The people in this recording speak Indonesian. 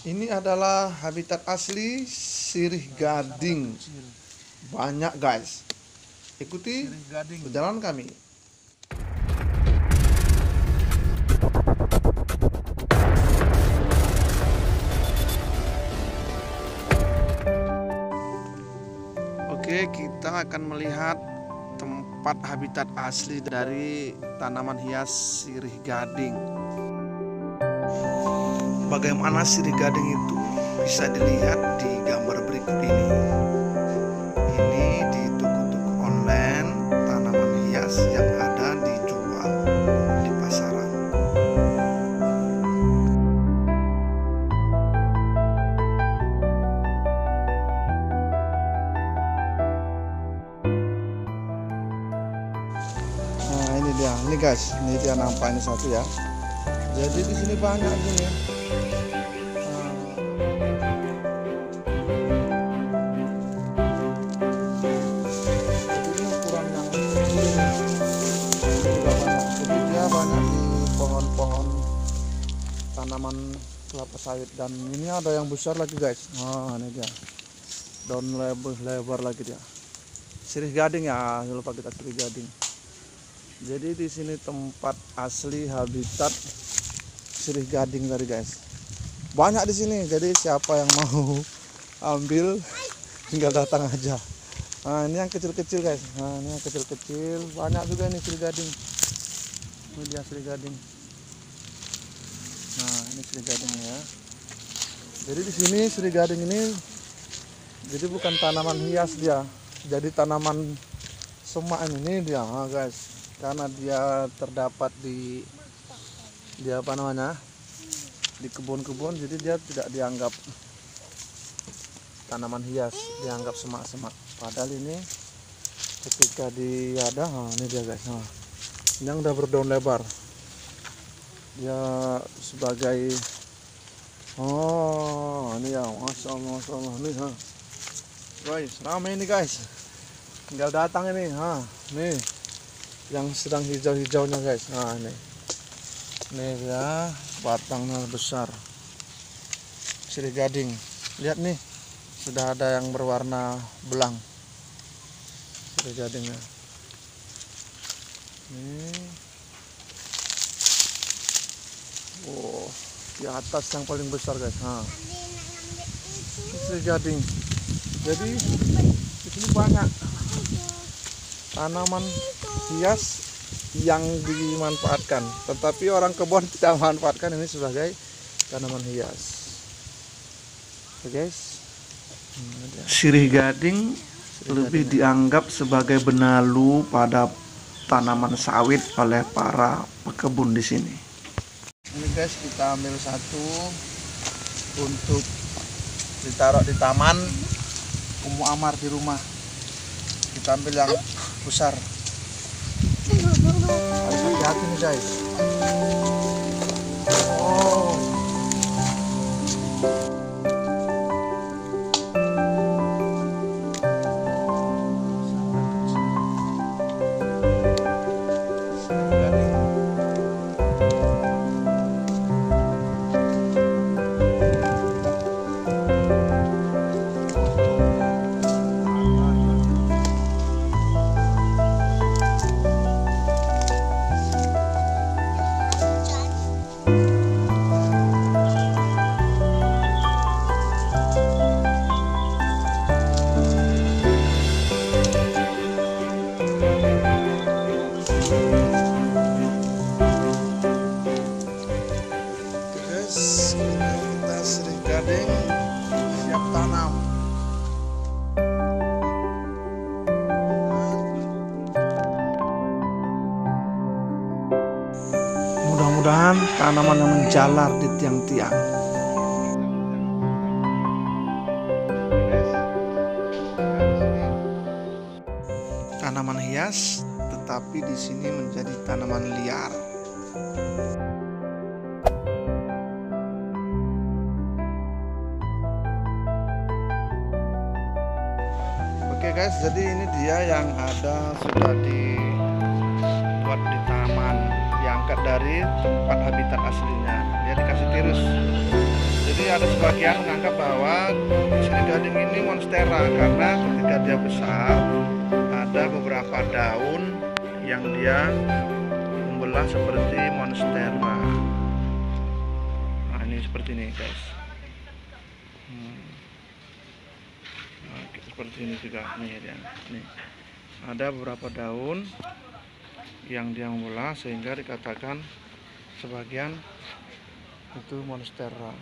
Ini adalah habitat asli sirih gading. Banyak guys. Ikuti perjalanan kami. Oke, kita akan melihat tempat habitat asli dari tanaman hias sirih gading. Bagaimana sirih gading itu bisa dilihat di gambar berikut ini. Ini di toko-toko online tanaman hias yang ada dijual di pasaran. Nah ini dia, ini guys, ini dia nampak ini satu ya. Jadi di sini banyak gini. Tanaman kelapa sawit dan ini ada yang besar lagi guys. Nah ini dia. Daun lebar, lebar lagi dia. Sirih gading ya, jangan lupa kita sirih gading. Jadi di sini tempat asli habitat sirih gading tadi guys. Banyak di sini. Jadi siapa yang mau ambil tinggal datang aja. Nah, ini yang kecil-kecil guys. Nah, ini yang kecil-kecil. Banyak juga ini sirih gading. Ini dia sirih gading. Ini sirih gading ya. Jadi di sini sirih gading ini jadi bukan tanaman hias dia. Jadi tanaman semak ini dia, nah, guys. Karena dia terdapat di di apa namanya? Di kebun-kebun jadi dia tidak dianggap tanaman hias dianggap semak-semak. Padahal ini ketika diada nah, ini dia guys nah, yang udah berdaun lebar dia sebagai oh ini ya masya allah masya allah nih ha. Guys ramai ini guys. Tinggal datang ini ha nih yang sedang hijau-hijaunya guys. Nah ini. Ini ya batangnya besar. Sirih gading. Lihat nih sudah ada yang berwarna belang. Sirih gadingnya. Ini di atas yang paling besar guys. Nah gading jadi di sini banyak tanaman hias yang dimanfaatkan. Tetapi orang kebun tidak memanfaatkan ini sebagai tanaman hias. Oke guys. Sirih gading lebih dianggap sebagai benalu pada tanaman sawit oleh para pekebun di sini. ini guys kita ambil satu untuk ditaruh di taman Umu Amar di rumah. Kita ambil yang besar. Harus hati-hati nih guys tanaman yang menjalar di tiang-tiang. Tanaman hias tetapi di sini menjadi tanaman liar. Oke guys, jadi ini dia yang ada sudah dibuat dari tempat habitat aslinya. Dia dikasih tirus. Jadi ada sebagian menganggap bahwa sirih gading ini monstera karena ketika dia besar ada beberapa daun yang dia membelah seperti monstera. Nah ini seperti ini guys. Hmm. Oke, seperti ini juga nih dia. Nih ada beberapa daun yang dia sehingga dikatakan sebagian itu monstera